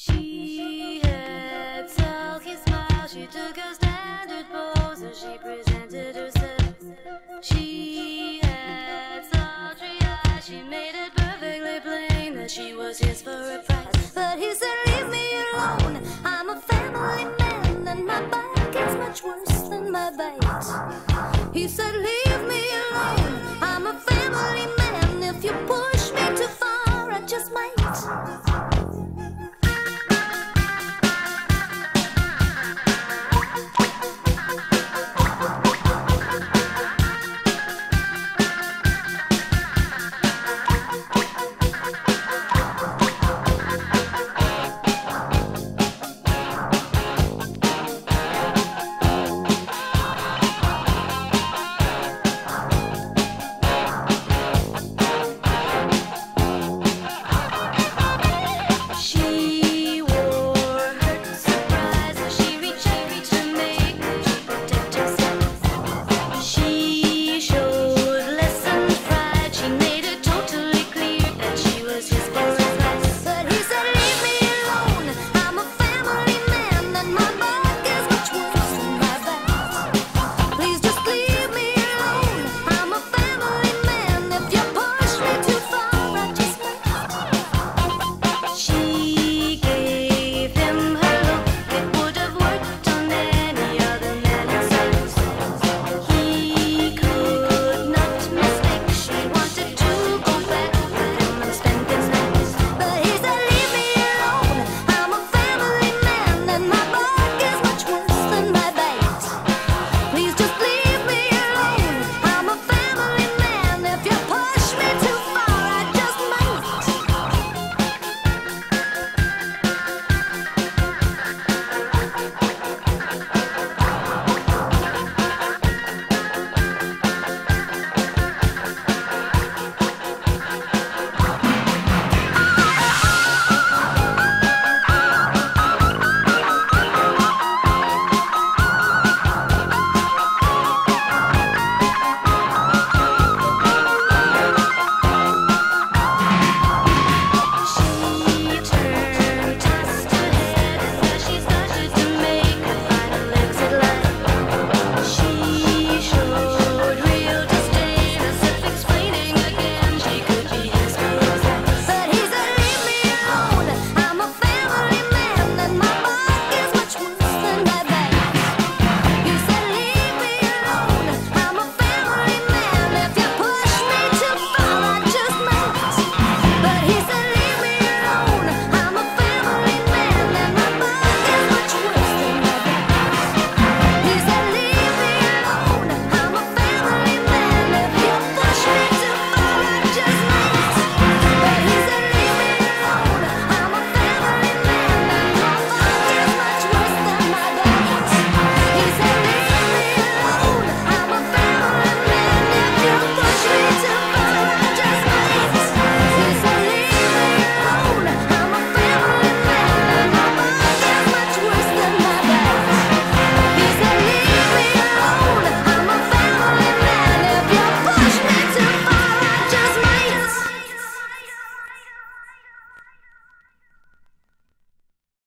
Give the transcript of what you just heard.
She had sulky smile. She took a standard pose as she presented herself. She had sultry eyes. She made it perfectly plain that she was his for a price. But he said, "Leave me alone. I'm a family man, and my back is much worse than my bite." He said, "Leave me alone. I'm a family man. If you push